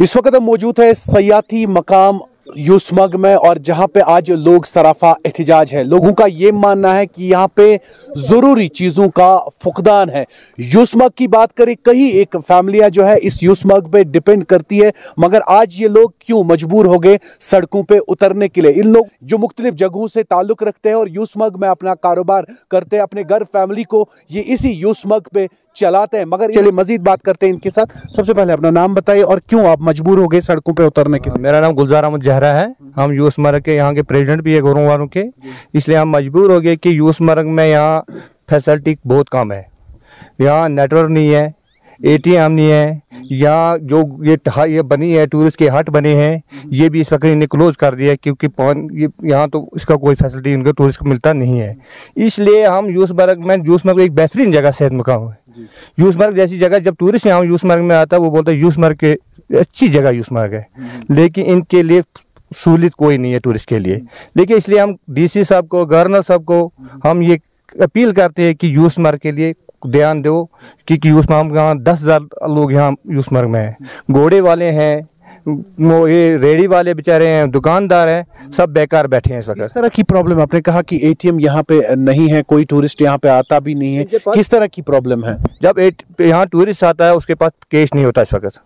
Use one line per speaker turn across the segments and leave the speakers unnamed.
इस वक्त हम मौजूद है सयाती मकाम यूसमग में और जहाँ पे आज लोग सराफा एहतजाज है। लोगों का ये मानना है कि यहाँ पे ज़रूरी चीज़ों का फुकदान है। यूसमग की बात करें कई एक फैमिलियाँ जो है इस यूसमग पे डिपेंड करती है, मगर आज ये लोग क्यों मजबूर हो गए सड़कों पे उतरने के लिए? इन लोग जो मुख्तलिफ़ जगहों से ताल्लुक़ रखते हैं और यूसमग में अपना कारोबार करते हैं, अपने घर फैमिली को ये इसी यूसमग पे चलाते हैं। मगर चलिए, मजीद बात करते हैं इनके साथ। सबसे पहले अपना नाम बताइए और क्यों आप मजबूर हो गए सड़कों पर उतरने के लिए?
मेरा नाम गुलजार अहमद जहरा है। हम यूस मर्ग के यहाँ के प्रेसिडेंट भी है, गुरु वालों के। इसलिए हम मजबूर हो गए कि यूस मर्ग में यहाँ फैसिलिटी बहुत कम है। यहाँ नेटवर्क नहीं है एटीएम नहीं है। यहाँ जो ये ये बनी है टूरिस्ट के हट बने हैं, ये भी इस वक्त इन्हें क्लोज कर दिया है क्योंकि पौन, ये यहाँ तो इसका कोई फैसिलिटी इनको टूरिस्ट को मिलता नहीं है। इसलिए हम यूसमर्ग में यूसमर्ग एक बेहतरीन जगह सेहत मकाम है। यूसमर्ग जैसी जगह जब टूरिस्ट यहाँ यूसमर्ग में आता है, वो बोलता है यूसमर्ग के, अच्छी जगह यूसमर्ग है। लेकिन इनके लिए सहूलियत कोई नहीं है टूरिस्ट के लिए। लेकिन इसलिए हम डीसी साहब को गवर्नर साहब को हम ये अपील करते हैं कि यूसमर्ग के लिए ध्यान दो क्योंकि यूसमर्ग यहाँ दस हज़ार लोग यहाँ यूसमर्ग में हैं। घोड़े वाले हैं ये रेडी वाले बेचारे हैं दुकानदार हैं सब बेकार बैठे हैं इस
किस
वक्त
तरह की प्रॉब्लम आपने कहा कि एटीएम यहाँ पे नहीं है कोई टूरिस्ट यहाँ पे आता भी नहीं है। किस तरह की प्रॉब्लम है?
जब यहाँ टूरिस्ट आता है उसके पास कैश नहीं होता इस वक्त।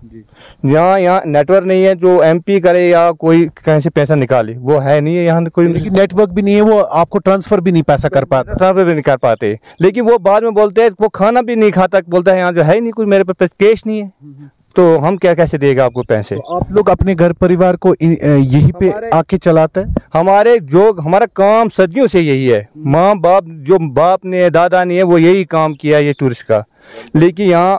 यहाँ यहाँ नेटवर्क नहीं है जो एमपी करे या कोई कहीं से पैसा निकाले वो है नहीं है यहाँ कोई।
नेटवर्क भी नहीं है वो आपको ट्रांसफ़र भी नहीं पैसा कर पाता।
ट्रांसफ़र भी नहीं कर पाते। लेकिन वो बाद में बोलते हैं वो खाना भी नहीं खाता बोलता है यहाँ जो है ही नहीं कुछ मेरे पास कैश नहीं है। तो हम क्या कैसे देगा आपको पैसे?
तो आप लोग अपने घर परिवार को यही पे आके चलाते हैं?
हमारे जो हमारा काम सदियों से यही है। माँ बाप जो बाप ने दादा ने वो यही काम किया ये टूरिस्ट का। लेकिन यहाँ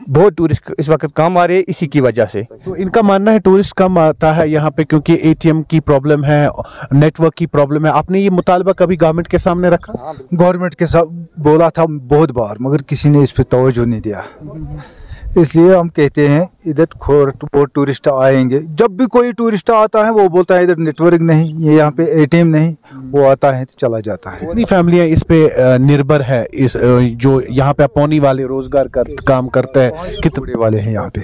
बहुत टूरिस्ट इस वक्त कम आ रहे हैं इसी की वजह से।
तो इनका मानना है टूरिस्ट कम आता है यहाँ पे क्योंकि एटीएम की प्रॉब्लम है नेटवर्क की प्रॉब्लम है। आपने ये मुतालबा कभी गवर्नमेंट के सामने रखा?
गवर्नमेंट के साथ बोला था बहुत बार मगर किसी ने इस पर तवज्जो नहीं दिया। इसलिए हम कहते हैं इधर खो- बहुत टूरिस्ट आएँगे। जब भी कोई टूरिस्ट आता है वो बोलता है इधर नेटवर्क नहीं ये यहाँ पे एटीएम नहीं। वो आता है तो चला जाता है।
कितनी फैमिलियाँ इस पे निर्भर है इस जो यहाँ पे पौनी वाले रोज़गार कर काम करते हैं।
कितने वाले हैं यहाँ पे।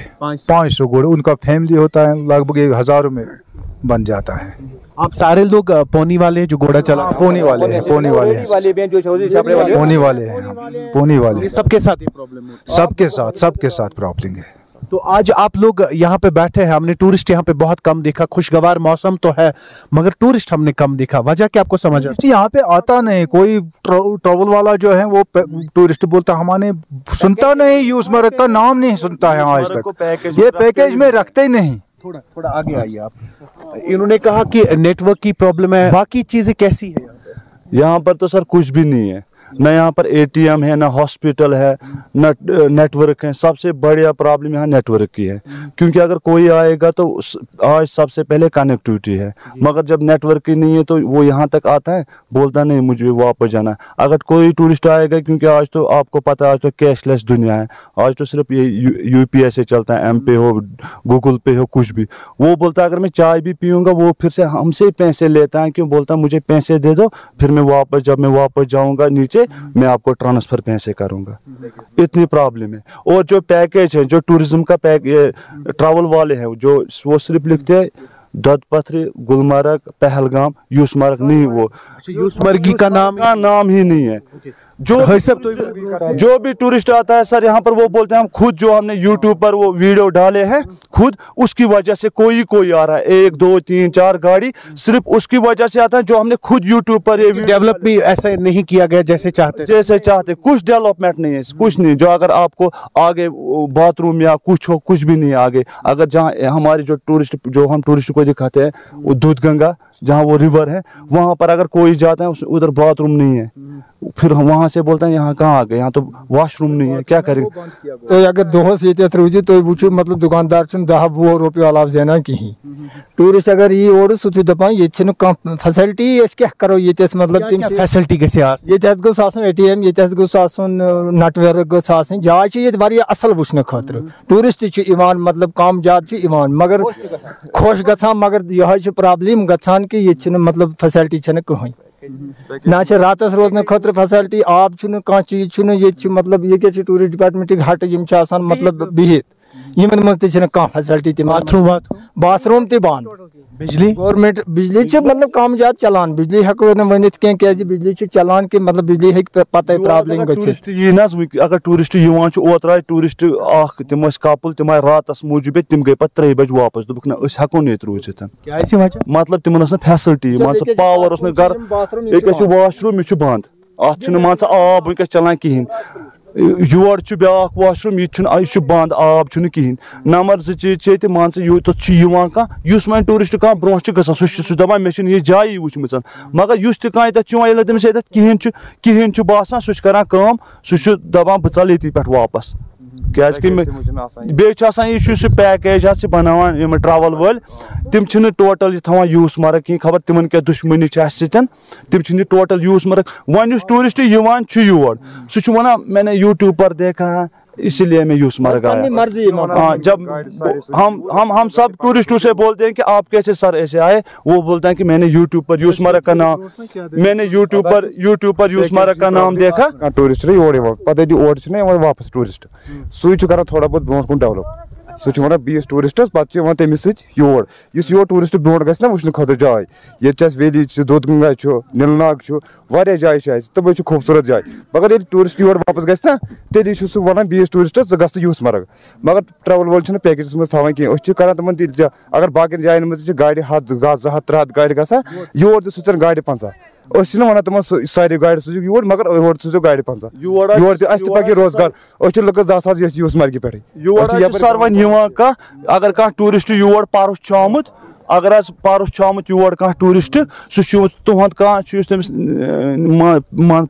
पाँच सौ। घोड़े उनका फैमिली होता है लगभग एक हज़ारों में बन जाता है।
आप सारे लोग पोनी वाले जो घोड़ा चला
पोनी वाले हैं। पोनी वाले हैं।
हैं
पोनी वाले हैं। पोनी वाले
सबके साथ प्रॉब्लम है।
सबके साथ सबके साथ प्रॉब्लम है।
तो आज आप लोग यहाँ पे बैठे हैं। हमने टूरिस्ट यहाँ पे बहुत कम देखा। खुशगवार मौसम तो है मगर टूरिस्ट हमने कम देखा। वजह क्या आपको समझ
यहाँ पे आता नहीं। कोई ट्र- ट्रैवल वाला जो है वो टूरिस्ट बोलता हमारे सुनता नहीं यूज़ मरक का नाम नहीं सुनता है आज तक। ये पैकेज में रखते ही नहीं।
थोड़ा थोड़ा आगे आइए आप। इन्होंने कहा कि नेटवर्क की प्रॉब्लम है। बाकी चीज़ें कैसी है यहाँ
पर तो सर कुछ भी नहीं है। न यहाँ पर एटीएम है न हॉस्पिटल है न नेटवर्क है। सबसे बढ़िया प्रॉब्लम यहाँ नेटवर्क की है। क्योंकि अगर कोई आएगा तो आज सबसे पहले कनेक्टिविटी है। मगर जब नेटवर्क ही नहीं है तो वो यहाँ तक आता है बोलता नहीं मुझे वापस जाना। है अगर कोई टूरिस्ट आएगा क्योंकि आज तो आपको पता है आज तो कैशलेस दुनिया है। आज तो सिर्फ़ ये यू पी से चलता है एम पे हो गूगल पे हो कुछ भी। वो बोलता है अगर मैं चाय भी पीऊँगा वो फिर से हमसे पैसे लेता है। क्यों बोलता है मुझे पैसे दे दो फिर मैं वापस जब मैं वापस जाऊँगा नीचे मैं आपको ट्रांसफ़र पैसे करूँगा। इतनी प्रॉब्लम है। और जो पैकेज है जो टूरिज़्म का पैक ट्रैवल वाले हैं जो वो सिर्फ़ लिखते हैं दद पथरी गुलमर्ग पहलगाम यूसमर्ग नहीं वो।
यूसमर्गी का नाम
का नाम ही नहीं है। जो
है सब तो
जो भी टूरिस्ट आता है सर यहाँ पर वो बोलते हैं हम खुद जो हमने यूट्यूब पर वो वीडियो डाले हैं खुद उसकी वजह से कोई कोई आ रहा है। एक दो तीन चार गाड़ी सिर्फ़ उसकी वजह से आता है जो हमने खुद यूट्यूब पर ये
डेवलप भी ऐसा नहीं किया गया जैसे चाहते।
जैसे चाहते। कुछ डेवलपमेंट नहीं है कुछ नहीं। जो अगर आपको आगे बाथरूम या कुछ हो कुछ भी नहीं आगे। अगर जहाँ हमारे जो टूरिस्ट जो हम टूरिस्ट को दिखाते हैं वो दूध गंगा जहाँ वो रिवर है वहाँ पर अगर कोई जाता है उधर बाथरूम नहीं है। फिर हम वहाँ से बोलते हैं यहाँ कहाँ आ गए? यहाँ तो वॉशरूम नहीं है। क्या करें?
तो अगर दोहस ये रोज तो वो मतलब दुकानदार दह वो रुपये अलाव जेना कहीं टूरिस्ट अगर ये और सह दपान ये फैसिलिटी क्या करो ये मतलब तम
फैसिलिटी कैसे
ये गोस ए टी एम ये गोस नेटवर्क गोस जाय ये असल वुचन खतर। टूरिस्ट इवान मतलब कम ज़्यादा इवान मगर खुश गछान मगर यह प्रॉब्लम कि ये मतलब फैसिलिटी छन कहीं ना छ रातस रोजन खतर फैसिलिटी आब चुन कह चीज़ चुन ये मतलब ये क्या टूरिस्ट डिपार्टमेंट हट यम मतलब बिहित। यमन मज कह फैसलटी
बाथरूम
बाथरूम ते बंद।
बिजली?
गवर्नमेंट बिजली मतलब कम ज़्यादा चलान। बिजली हेको ना वन कह तो क्या बिजली चलान कि मतलब बिजली हे पत प्रॉब्लम
गूरिस्ट यी ना अगर टूरिस्ट ओत आए टूरिस्ट अख तम कपल तम आए रात मूजूब तम गई पे त्रे बजे वापस दोपक ना हेको नीत
रूचित
मतलब तम फैसलटी मान सो पावर घर वाश रूम यह बंद अत मान आब वह चलान कहें योर ब्या वाशरूम यह बंद आब कहें नंबर जो चीज़ मान यूत कह वो टूरिस्ट कह ब्रो ग मे जाय वुचम मगर इस तह तमिस ये कहें कहें बसान सह दपान बह चल ये पे वापस क्या यह पैकेज बना ट्रवल वल तम टोटल थवान यूस मरग कहीं खबर तिमन क्या दुश्मनी तम टोटल यूस मरग वन टूरिस्ट योर सह मैंने यूट्यूब पर देखा इसीलिए मैं यूस मर गया। मर्ज़ी हाँ जब हम हम हम सब टूरिस्टों से बोलते हैं कि आप कैसे सर ऐसे आए? वो बोलते हैं कि मैंने यूट्यूब पर यूस मरक का नाम मैंने यूट्यूब पर यूट्यूब पर यूस मरक का नाम देखा।
टूरिस्ट पता वापस टूरिस्ट। सू थोड़ा बहुत सह वन बीस टूरिस्टस पे वन तमिस योर योर टूरिस्ट ब्रो ग खुद जाए ये वैली दुध गंगा नीलनाग वह जाए तब खूबसूरत जाए मगर ये टूरिस्ट योर वापस ग तेल सह वन बीस टूरिस्टस ग यूस मरग मगर ट्रवल वोल पैकेज मज थवान कह कर तम अगर बाकी मज गाड़ हथ जि हथ त्रे हथ गाड़ ग योर सह गाड़ पंचा वन तम सारे गाड़ सूझ योर मगर योर सूझो गाड़ पंचा योर पके रोज़गार लुकस दह यूस मर्ग पे
कह अगर कह टूरिस्ट योर परस आमुत अगर परस आमुत योर कह टूरिस्ट सह तुहद कह तमिस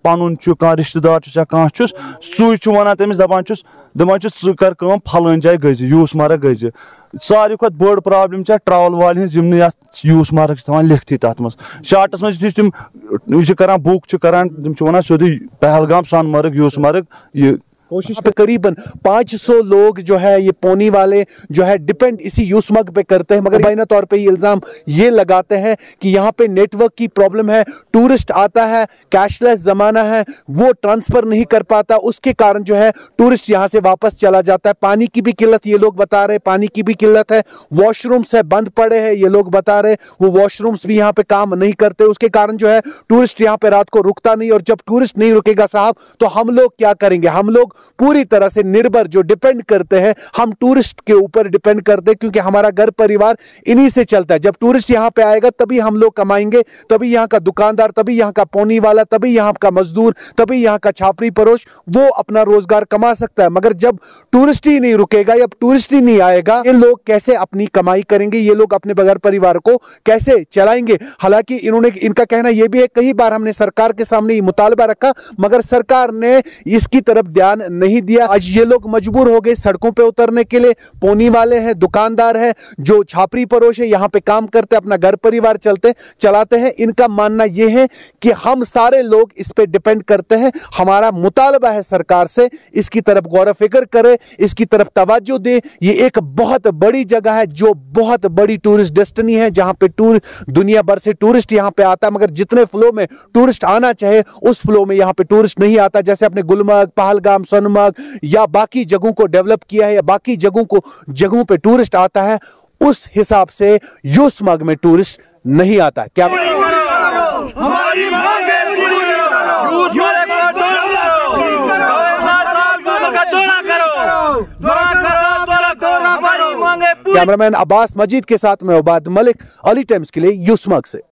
पन कह रिश्तेदार कह सू वन तमिस दपान दपान कर फलान जाए गज यूस मरग गज सारे खुद बड़ प्रॉब्लम ट्रवल वाल हज यूस थवान लिखती तथ मज शार्टस मज तम यह कर बुक कर तम वन सोदी पहलगाम सोनमर्ग यूस मर्ग यह
कोशिश पे करीबन 500 लोग जो है ये पोनी वाले जो है डिपेंड इसी यूसमग पे करते हैं। मगर बाइना तौर पे ये इल्ज़ाम ये लगाते हैं कि यहाँ पे नेटवर्क की प्रॉब्लम है टूरिस्ट आता है कैशलेस ज़माना है वो ट्रांसफ़र नहीं कर पाता उसके कारण जो है टूरिस्ट यहाँ से वापस चला जाता है। पानी की भी किल्लत ये लोग बता रहे पानी की भी किल्लत है वॉशरूम्स है बंद पड़े हैं ये लोग बता रहे वो वॉशरूम्स भी यहाँ पे काम नहीं करते उसके कारण जो है टूरिस्ट यहाँ पे रात को रुकता नहीं और जब टूरिस्ट नहीं रुकेगा साहब तो हम लोग क्या करेंगे? हम लोग पूरी तरह से निर्भर जो डिपेंड करते हैं, हम टूरिस्ट के ऊपर डिपेंड करते हैं, क्योंकि हमारा घर परिवार इन्हीं से चलता है। जब टूरिस्ट यहाँ पे आएगा, तभी हम लोग कमाएँगे, तभी यहाँ का दुकानदार, तभी यहाँ का पोनी वाला, तभी यहाँ का मजदूर, तभी यहाँ का छापरी परोश, वो अपना रोज़गार कमा सकता है। मगर जब टूरिस्ट ही नहीं रुकेगा, या टूरिस्ट ही नहीं आएगा, ये लोग कैसे अपनी कमाई करेंगे, ये लोग अपने बगैर परिवार को कैसे चलाएँगे? हालाँकि इन्होंने, इनका कहना यह भी है, कई बार हमने सरकार के सामने ये मुतालबा रखा, मगर सरकार ने इसकी तरफ़ ध्यान नहीं दिया। आज ये लोग मजबूर हो गए सड़कों पे उतरने के लिए। पोनी वाले हैं, दुकानदार हैं, जो छापरी परोश है, यहाँ पे काम करते अपना घर परिवार चलते चलाते हैं। इनका मानना यह है कि हम सारे लोग इस पे डिपेंड करते हैं। हमारा मुतालबा है सरकार से, इसकी तरफ़ गौर फ़िक्र करे, इसकी तरफ़ तवज्जो दे। ये एक बहुत बड़ी जगह है, जो बहुत बड़ी टूरिस्ट डेस्टनी है, जहाँ पे टूर, दुनिया भर से टूरिस्ट यहाँ पे आता है। मगर जितने फ्लो में टूरिस्ट आना चाहे, उस फ्लो में यहाँ पे टूरिस्ट नहीं आता। जैसे अपने गुलमर्ग, पहलगाम सोनमर्ग या बाकी जगहों को डेवलप किया है या बाकी जगहों को जगहों पे टूरिस्ट आता है उस हिसाब से यूसमर्ग में टूरिस्ट नहीं आता क्या कैमरामैन अब्बास मजीद के साथ में उबाद मलिक अली टाइम्स के लिए यूसमर्ग से।